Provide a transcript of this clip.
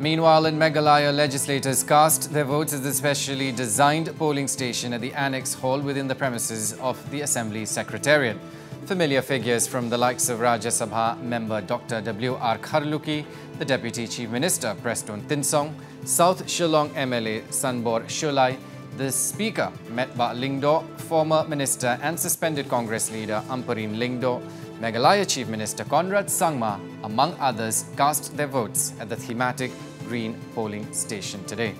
Meanwhile, in Meghalaya, legislators cast their votes at the specially designed polling station at the Annex Hall within the premises of the Assembly Secretariat. Familiar figures from the likes of Rajya Sabha member Dr. W.R. Kharlukhi, the Deputy Chief Minister Prestone Tynsong, South Shillong MLA Sanbor Shullai, the Speaker met Metbah Lyngdoh, former Minister and suspended Congress leader Ampareen Lyngdoh, Meghalaya Chief Minister Conrad Sangma, among others, cast their votes at the thematic Green polling station today.